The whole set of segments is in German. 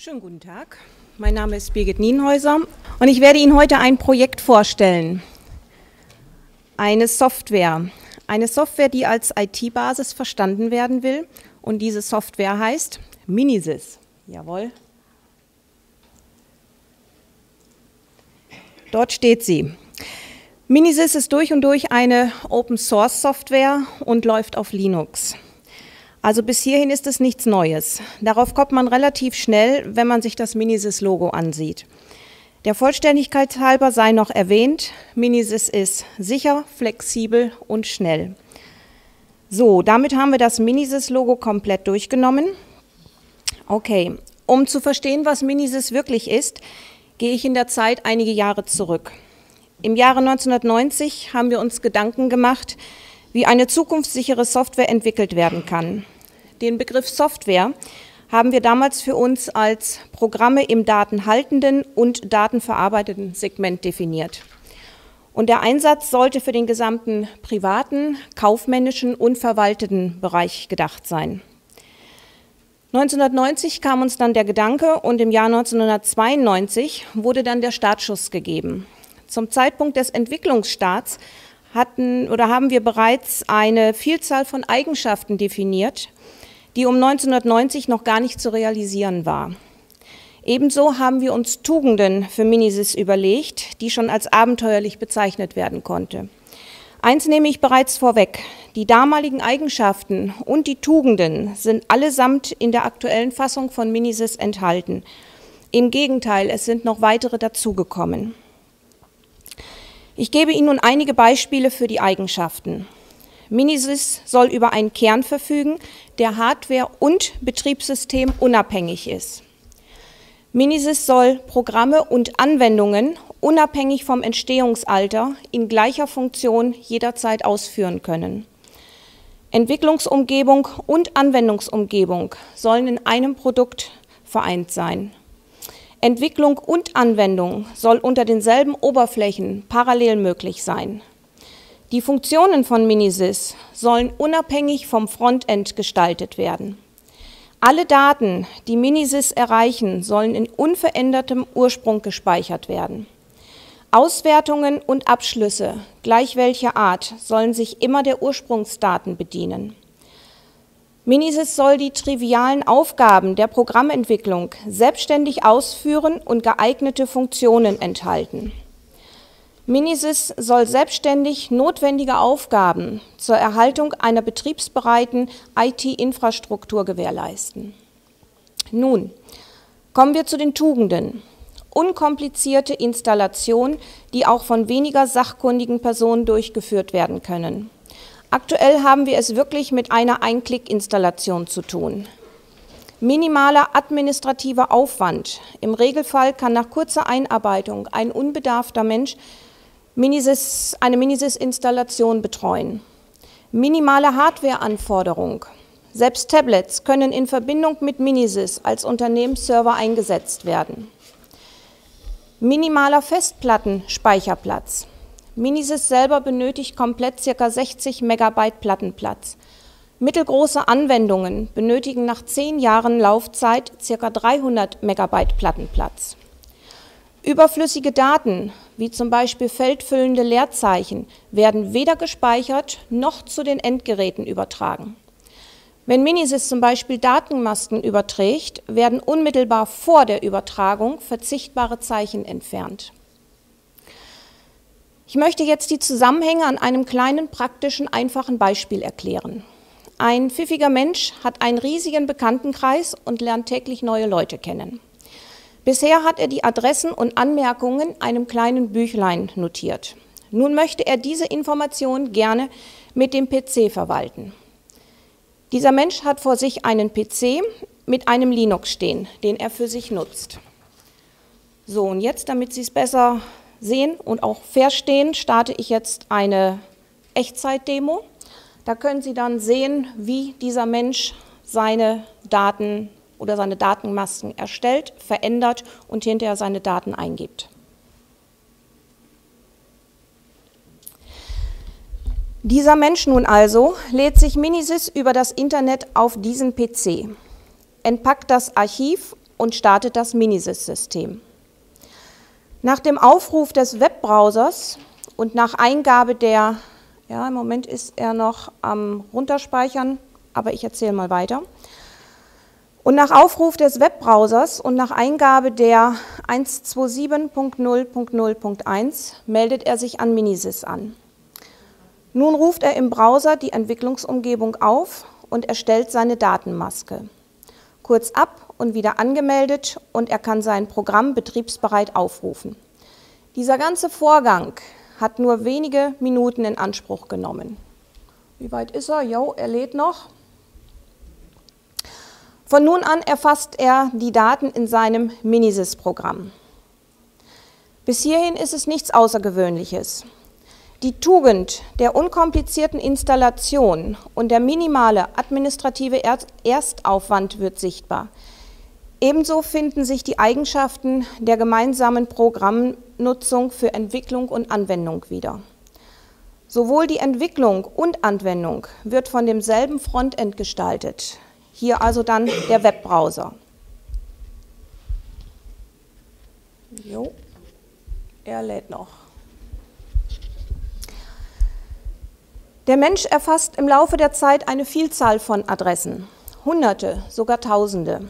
Schönen guten Tag. Mein Name ist Birgit Nienhäuser und ich werde Ihnen heute ein Projekt vorstellen. Eine Software. Eine Software, die als IT-Basis verstanden werden will. Und diese Software heißt Minisys. Jawohl. Dort steht sie. Minisys ist durch und durch eine Open-Source-Software und läuft auf Linux. Also bis hierhin ist es nichts Neues. Darauf kommt man relativ schnell, wenn man sich das Minisys-Logo ansieht. Der Vollständigkeit halber sei noch erwähnt, Minisys ist sicher, flexibel und schnell. So, damit haben wir das Minisys-Logo komplett durchgenommen. Okay, um zu verstehen, was Minisys wirklich ist, gehe ich in der Zeit einige Jahre zurück. Im Jahre 1990 haben wir uns Gedanken gemacht, wie eine zukunftssichere Software entwickelt werden kann. Den Begriff Software haben wir damals für uns als Programme im datenhaltenden und datenverarbeitenden Segment definiert. Und der Einsatz sollte für den gesamten privaten, kaufmännischen und verwalteten Bereich gedacht sein. 1990 kam uns dann der Gedanke und im Jahr 1992 wurde dann der Startschuss gegeben. Zum Zeitpunkt des Entwicklungsstarts hatten oder haben wir bereits eine Vielzahl von Eigenschaften definiert, die um 1990 noch gar nicht zu realisieren war. Ebenso haben wir uns Tugenden für Minisys überlegt, die schon als abenteuerlich bezeichnet werden konnte. Eins nehme ich bereits vorweg. Die damaligen Eigenschaften und die Tugenden sind allesamt in der aktuellen Fassung von Minisys enthalten. Im Gegenteil, es sind noch weitere dazugekommen. Ich gebe Ihnen nun einige Beispiele für die Eigenschaften. Minisys soll über einen Kern verfügen, der Hardware und Betriebssystem unabhängig ist. Minisys soll Programme und Anwendungen unabhängig vom Entstehungsalter in gleicher Funktion jederzeit ausführen können. Entwicklungsumgebung und Anwendungsumgebung sollen in einem Produkt vereint sein. Entwicklung und Anwendung soll unter denselben Oberflächen parallel möglich sein. Die Funktionen von Minisys sollen unabhängig vom Frontend gestaltet werden. Alle Daten, die Minisys erreichen, sollen in unverändertem Ursprung gespeichert werden. Auswertungen und Abschlüsse, gleich welcher Art, sollen sich immer der Ursprungsdaten bedienen. Minisys soll die trivialen Aufgaben der Programmentwicklung selbstständig ausführen und geeignete Funktionen enthalten. Minisys soll selbstständig notwendige Aufgaben zur Erhaltung einer betriebsbereiten IT-Infrastruktur gewährleisten. Nun kommen wir zu den Tugenden. Unkomplizierte Installation, die auch von weniger sachkundigen Personen durchgeführt werden können. Aktuell haben wir es wirklich mit einer Einklick-Installation zu tun. Minimaler administrativer Aufwand. Im Regelfall kann nach kurzer Einarbeitung ein unbedarfter Mensch Minisys, eine Minisys-Installation betreuen. Minimale Hardware-Anforderung. Selbst Tablets können in Verbindung mit Minisys als Unternehmensserver eingesetzt werden. Minimaler Festplattenspeicherplatz. Minisys selber benötigt komplett ca. 60 Megabyte Plattenplatz. Mittelgroße Anwendungen benötigen nach 10 Jahren Laufzeit ca. 300 Megabyte Plattenplatz. Überflüssige Daten, wie zum Beispiel feldfüllende Leerzeichen, werden weder gespeichert noch zu den Endgeräten übertragen. Wenn Minisys zum Beispiel Datenmasken überträgt, werden unmittelbar vor der Übertragung verzichtbare Zeichen entfernt. Ich möchte jetzt die Zusammenhänge an einem kleinen, praktischen, einfachen Beispiel erklären. Ein pfiffiger Mensch hat einen riesigen Bekanntenkreis und lernt täglich neue Leute kennen. Bisher hat er die Adressen und Anmerkungen einem kleinen Büchlein notiert. Nun möchte er diese Informationen gerne mit dem PC verwalten. Dieser Mensch hat vor sich einen PC mit einem Linux stehen, den er für sich nutzt. So, und jetzt, damit Sie es besser sehen und auch verstehen, starte ich jetzt eine Echtzeit-Demo. Da können Sie dann sehen, wie dieser Mensch seine Daten oder seine Datenmasken erstellt, verändert und hinterher seine Daten eingibt. Dieser Mensch nun also lädt sich Minisys über das Internet auf diesen PC, entpackt das Archiv und startet das Minisys-System. Nach dem Aufruf des Webbrowsers und nach Eingabe der, ja, im Moment ist er noch am Runterspeichern, aber ich erzähle mal weiter. Und nach Aufruf des Webbrowsers und nach Eingabe der 127.0.0.1 meldet er sich an Minisys an. Nun ruft er im Browser die Entwicklungsumgebung auf und erstellt seine Datenmaske. Kurz ab und wieder angemeldet und er kann sein Programm betriebsbereit aufrufen. Dieser ganze Vorgang hat nur wenige Minuten in Anspruch genommen. Wie weit ist er? Jo, er lädt noch. Von nun an erfasst er die Daten in seinem Minisys-Programm. Bis hierhin ist es nichts Außergewöhnliches. Die Tugend der unkomplizierten Installation und der minimale administrative Erstaufwand wird sichtbar. Ebenso finden sich die Eigenschaften der gemeinsamen Programmnutzung für Entwicklung und Anwendung wieder. Sowohl die Entwicklung und Anwendung wird von demselben Frontend gestaltet. Hier also dann der Webbrowser. Jo, er lädt noch. Der Mensch erfasst im Laufe der Zeit eine Vielzahl von Adressen, Hunderte, sogar Tausende.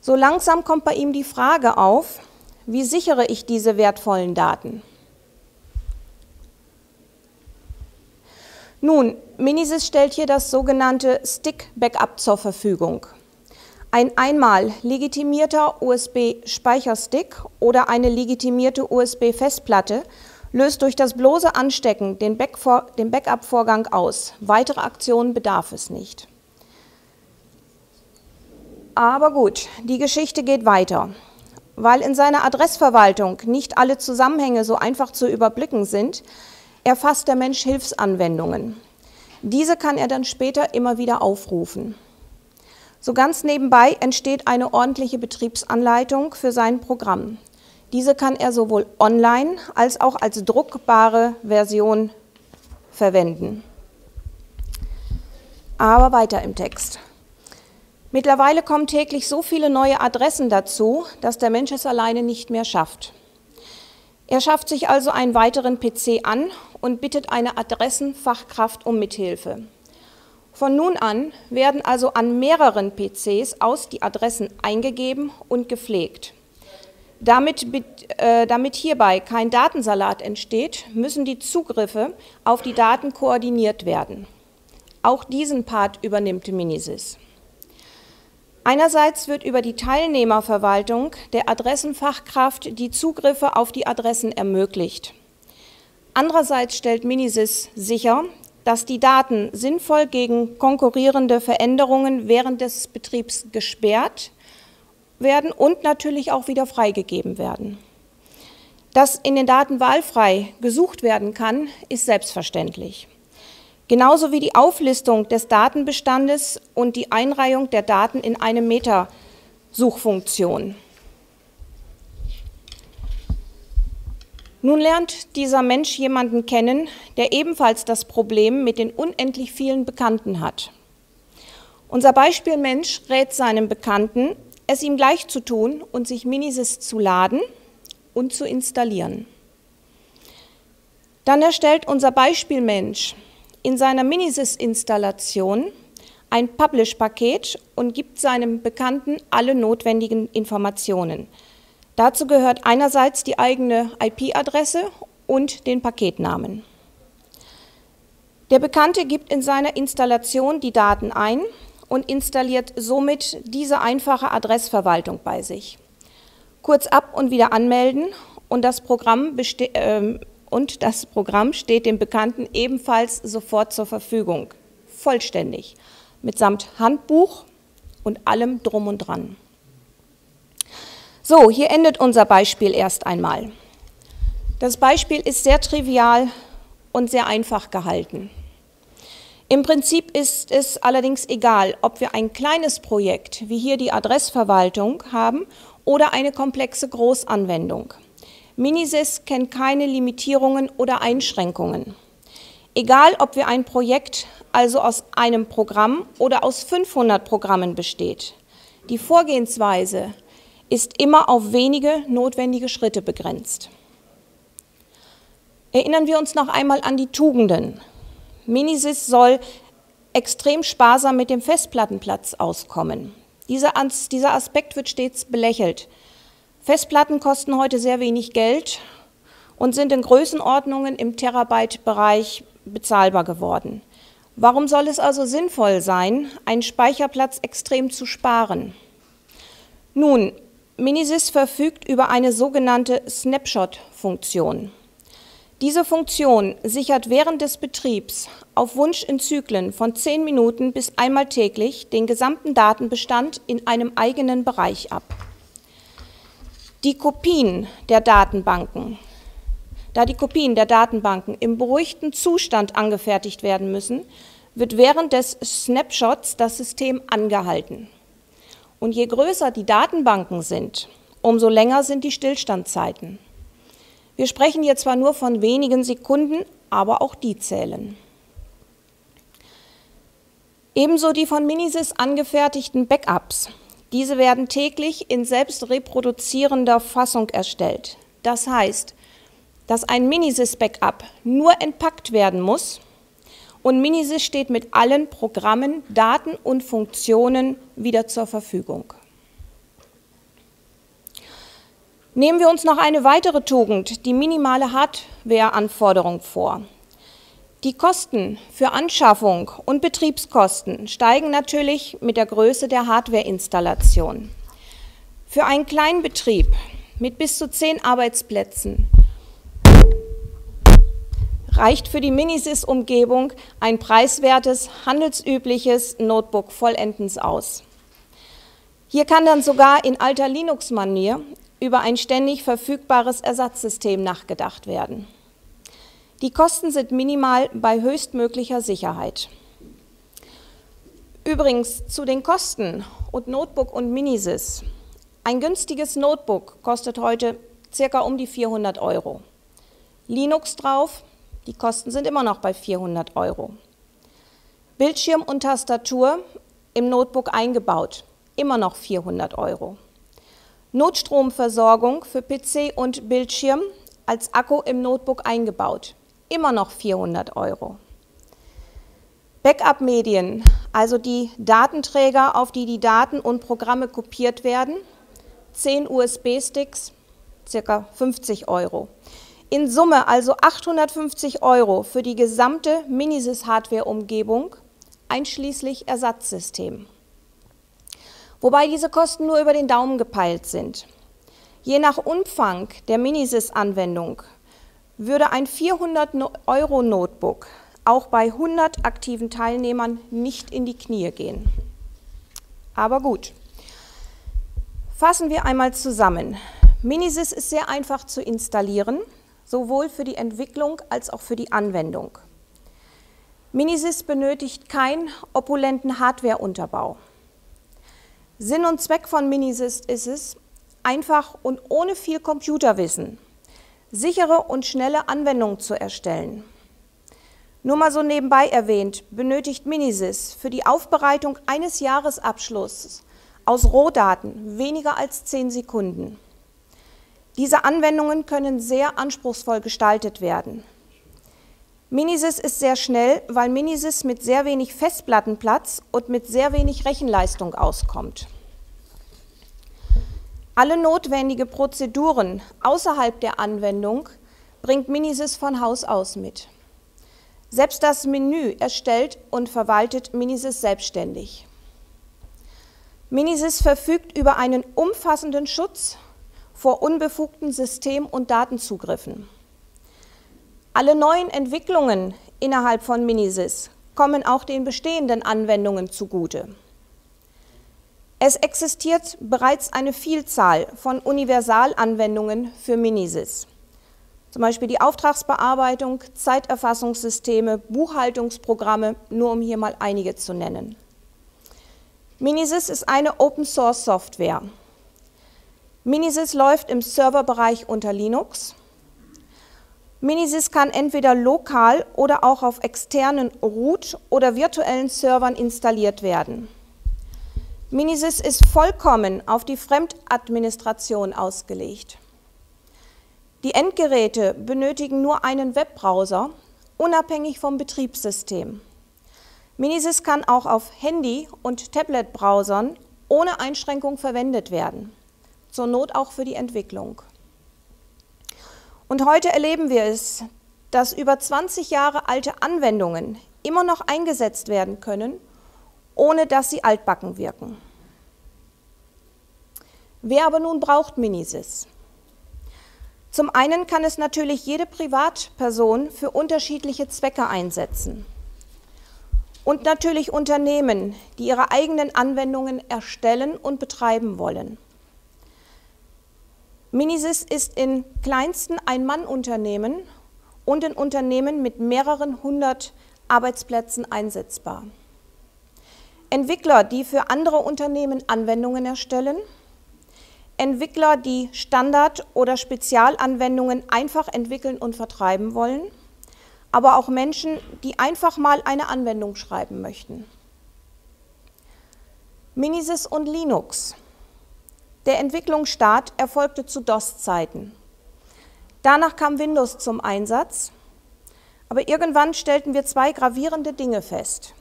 So langsam kommt bei ihm die Frage auf, wie sichere ich diese wertvollen Daten? Nun, Minisys stellt hier das sogenannte Stick-Backup zur Verfügung. Ein einmal legitimierter USB-Speicherstick oder eine legitimierte USB-Festplatte löst durch das bloße Anstecken den Backup-Vorgang aus. Weitere Aktionen bedarf es nicht. Aber gut, die Geschichte geht weiter. Weil in seiner Adressverwaltung nicht alle Zusammenhänge so einfach zu überblicken sind, erfasst der Mensch Hilfsanwendungen. Diese kann er dann später immer wieder aufrufen. So ganz nebenbei entsteht eine ordentliche Betriebsanleitung für sein Programm. Diese kann er sowohl online als auch als druckbare Version verwenden. Aber weiter im Text. Mittlerweile kommen täglich so viele neue Adressen dazu, dass der Mensch es alleine nicht mehr schafft. Er schafft sich also einen weiteren PC an und bittet eine Adressenfachkraft um Mithilfe. Von nun an werden also an mehreren PCs aus die Adressen eingegeben und gepflegt. Damit, äh, damit hierbei kein Datensalat entsteht, müssen die Zugriffe auf die Daten koordiniert werden. Auch diesen Part übernimmt Minisys. Einerseits wird über die Teilnehmerverwaltung der Adressenfachkraft die Zugriffe auf die Adressen ermöglicht. Andererseits stellt Minisys sicher, dass die Daten sinnvoll gegen konkurrierende Veränderungen während des Betriebs gesperrt werden und natürlich auch wieder freigegeben werden. Dass in den Daten wahlfrei gesucht werden kann, ist selbstverständlich. Genauso wie die Auflistung des Datenbestandes und die Einreihung der Daten in eine Metasuchfunktion. Nun lernt dieser Mensch jemanden kennen, der ebenfalls das Problem mit den unendlich vielen Bekannten hat. Unser Beispielmensch rät seinem Bekannten, es ihm gleich zu tun und sich Minisys zu laden und zu installieren. Dann erstellt unser Beispielmensch in seiner Minisys-Installation ein Publish-Paket und gibt seinem Bekannten alle notwendigen Informationen. Dazu gehört einerseits die eigene IP-Adresse und den Paketnamen. Der Bekannte gibt in seiner Installation die Daten ein und installiert somit diese einfache Adressverwaltung bei sich. Kurz ab und wieder anmelden und das Programm, äh, und das Programm steht dem Bekannten ebenfalls sofort zur Verfügung, vollständig, mitsamt Handbuch und allem drum und dran. So, hier endet unser Beispiel erst einmal. Das Beispiel ist sehr trivial und sehr einfach gehalten. Im Prinzip ist es allerdings egal, ob wir ein kleines Projekt wie hier die Adressverwaltung haben oder eine komplexe Großanwendung. Minisys kennt keine Limitierungen oder Einschränkungen. Egal, ob wir ein Projekt also aus einem Programm oder aus 500 Programmen besteht. Die Vorgehensweise ist immer auf wenige notwendige Schritte begrenzt. Erinnern wir uns noch einmal an die Tugenden. Minisys soll extrem sparsam mit dem Festplattenplatz auskommen. Dieser, dieser Aspekt wird stets belächelt. Festplatten kosten heute sehr wenig Geld und sind in Größenordnungen im Terabyte-Bereich bezahlbar geworden. Warum soll es also sinnvoll sein, einen Speicherplatz extrem zu sparen? Nun, Minisys verfügt über eine sogenannte Snapshot-Funktion. Diese Funktion sichert während des Betriebs auf Wunsch in Zyklen von 10 Minuten bis einmal täglich den gesamten Datenbestand in einem eigenen Bereich ab. Die Kopien der Datenbanken, da die Kopien der Datenbanken im beruhigten Zustand angefertigt werden müssen, wird während des Snapshots das System angehalten. Und je größer die Datenbanken sind, umso länger sind die Stillstandzeiten. Wir sprechen hier zwar nur von wenigen Sekunden, aber auch die zählen. Ebenso die von Minisys angefertigten Backups. Diese werden täglich in selbstreproduzierender Fassung erstellt. Das heißt, dass ein Minisys-Backup nur entpackt werden muss und Minisys steht mit allen Programmen, Daten und Funktionen wieder zur Verfügung. Nehmen wir uns noch eine weitere Tugend, die minimale Hardware-Anforderung vor. Die Kosten für Anschaffung und Betriebskosten steigen natürlich mit der Größe der Hardware-Installation. Für einen kleinen Betrieb mit bis zu zehn Arbeitsplätzen reicht für die Minisys-Umgebung ein preiswertes, handelsübliches Notebook vollendens aus. Hier kann dann sogar in alter Linux-Manier über ein ständig verfügbares Ersatzsystem nachgedacht werden. Die Kosten sind minimal bei höchstmöglicher Sicherheit. Übrigens zu den Kosten und Notebook und Minisys. Ein günstiges Notebook kostet heute circa um die 400 Euro. Linux drauf, die Kosten sind immer noch bei 400 Euro. Bildschirm und Tastatur im Notebook eingebaut, immer noch 400 Euro. Notstromversorgung für PC und Bildschirm als Akku im Notebook eingebaut. Immer noch 400 Euro. Backup-Medien, also die Datenträger, auf die die Daten und Programme kopiert werden. 10 USB-Sticks, circa 50 Euro. In Summe also 850 Euro für die gesamte Minisys-Hardware-Umgebung, einschließlich Ersatzsystem wobei diese Kosten nur über den Daumen gepeilt sind. Je nach Umfang der Minisys-Anwendung würde ein 400-Euro-Notebook auch bei 100 aktiven Teilnehmern nicht in die Knie gehen. Aber gut. Fassen wir einmal zusammen. Minisys ist sehr einfach zu installieren, sowohl für die Entwicklung als auch für die Anwendung. Minisys benötigt keinen opulenten Hardwareunterbau. Sinn und Zweck von Minisys ist es, einfach und ohne viel Computerwissen sichere und schnelle Anwendungen zu erstellen. Nur mal so nebenbei erwähnt, benötigt Minisys für die Aufbereitung eines Jahresabschlusses aus Rohdaten weniger als zehn Sekunden. Diese Anwendungen können sehr anspruchsvoll gestaltet werden. Minisys ist sehr schnell, weil Minisys mit sehr wenig Festplattenplatz und mit sehr wenig Rechenleistung auskommt. Alle notwendige Prozeduren außerhalb der Anwendung bringt Minisys von Haus aus mit. Selbst das Menü erstellt und verwaltet Minisys selbstständig. Minisys verfügt über einen umfassenden Schutz vor unbefugten System- und Datenzugriffen. Alle neuen Entwicklungen innerhalb von Minisys kommen auch den bestehenden Anwendungen zugute. Es existiert bereits eine Vielzahl von Universalanwendungen für Minisys. Zum Beispiel die Auftragsbearbeitung, Zeiterfassungssysteme, Buchhaltungsprogramme, nur um hier mal einige zu nennen. Minisys ist eine Open-Source-Software. Minisys läuft im Serverbereich unter Linux Minisys kann entweder lokal oder auch auf externen Root- oder virtuellen Servern installiert werden. Minisys ist vollkommen auf die Fremdadministration ausgelegt. Die Endgeräte benötigen nur einen Webbrowser, unabhängig vom Betriebssystem. Minisys kann auch auf Handy- und Tablet-Browsern ohne Einschränkung verwendet werden, zur Not auch für die Entwicklung. Und heute erleben wir es, dass über 20 Jahre alte Anwendungen immer noch eingesetzt werden können, ohne dass sie altbacken wirken. Wer aber nun braucht Minisys? Zum einen kann es natürlich jede Privatperson für unterschiedliche Zwecke einsetzen. Und natürlich Unternehmen, die ihre eigenen Anwendungen erstellen und betreiben wollen. Minisys ist in kleinsten Ein-Mann-Unternehmen und in Unternehmen mit mehreren hundert Arbeitsplätzen einsetzbar. Entwickler, die für andere Unternehmen Anwendungen erstellen, Entwickler, die Standard- oder Spezialanwendungen einfach entwickeln und vertreiben wollen, aber auch Menschen, die einfach mal eine Anwendung schreiben möchten. Minisys und Linux. Der Entwicklungsstart erfolgte zu DOS-Zeiten. Danach kam Windows zum Einsatz, aber irgendwann stellten wir zwei gravierende Dinge fest.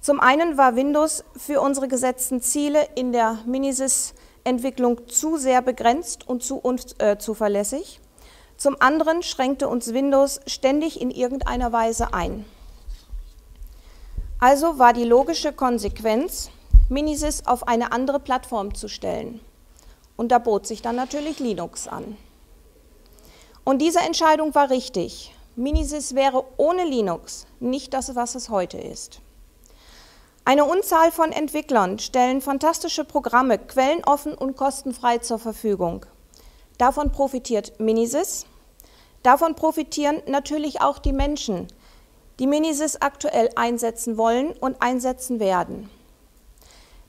Zum einen war Windows für unsere gesetzten Ziele in der Minisys Entwicklung zu sehr begrenzt und zu unzuverlässig. Äh, Zum anderen schränkte uns Windows ständig in irgendeiner Weise ein. Also war die logische Konsequenz, Minisys auf eine andere Plattform zu stellen. Und da bot sich dann natürlich Linux an. Und diese Entscheidung war richtig. Minisys wäre ohne Linux nicht das, was es heute ist. Eine Unzahl von Entwicklern stellen fantastische Programme quellenoffen und kostenfrei zur Verfügung. Davon profitiert Minisys. Davon profitieren natürlich auch die Menschen, die Minisys aktuell einsetzen wollen und einsetzen werden.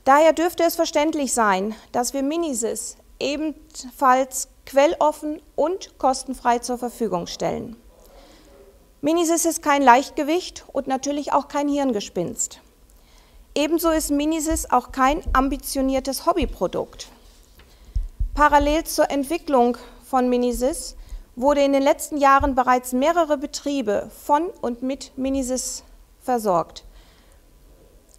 Daher dürfte es verständlich sein, dass wir Minisys ebenfalls quelloffen und kostenfrei zur Verfügung stellen. Minisys ist kein Leichtgewicht und natürlich auch kein Hirngespinst. Ebenso ist Minisys auch kein ambitioniertes Hobbyprodukt. Parallel zur Entwicklung von Minisys wurde in den letzten Jahren bereits mehrere Betriebe von und mit Minisys versorgt.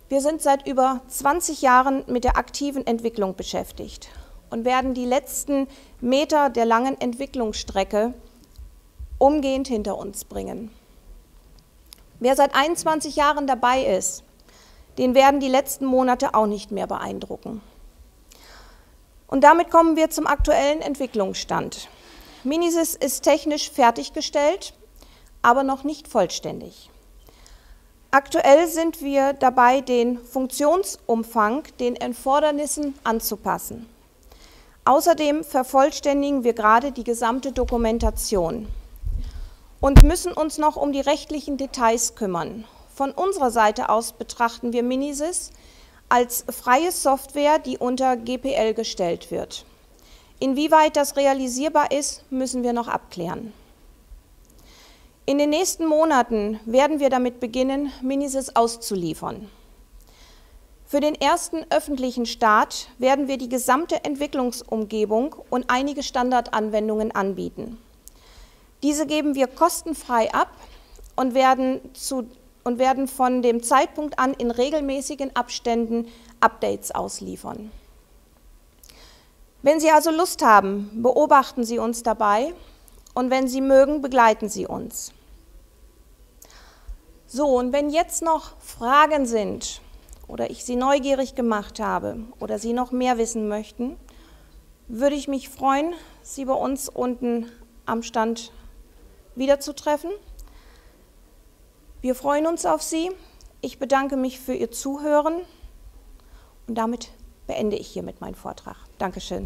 Wir sind seit über 20 Jahren mit der aktiven Entwicklung beschäftigt und werden die letzten Meter der langen Entwicklungsstrecke umgehend hinter uns bringen. Wer seit 21 Jahren dabei ist, den werden die letzten Monate auch nicht mehr beeindrucken. Und damit kommen wir zum aktuellen Entwicklungsstand. Minisys ist technisch fertiggestellt, aber noch nicht vollständig. Aktuell sind wir dabei, den Funktionsumfang den Erfordernissen anzupassen. Außerdem vervollständigen wir gerade die gesamte Dokumentation und müssen uns noch um die rechtlichen Details kümmern von unserer Seite aus betrachten wir Minisys als freie Software, die unter GPL gestellt wird. Inwieweit das realisierbar ist, müssen wir noch abklären. In den nächsten Monaten werden wir damit beginnen, Minisys auszuliefern. Für den ersten öffentlichen Start werden wir die gesamte Entwicklungsumgebung und einige Standardanwendungen anbieten. Diese geben wir kostenfrei ab und werden zu und werden von dem Zeitpunkt an in regelmäßigen Abständen Updates ausliefern. Wenn Sie also Lust haben, beobachten Sie uns dabei und wenn Sie mögen, begleiten Sie uns. So, und wenn jetzt noch Fragen sind oder ich Sie neugierig gemacht habe oder Sie noch mehr wissen möchten, würde ich mich freuen, Sie bei uns unten am Stand wiederzutreffen. Wir freuen uns auf Sie. Ich bedanke mich für Ihr Zuhören und damit beende ich hiermit meinen Vortrag. Dankeschön.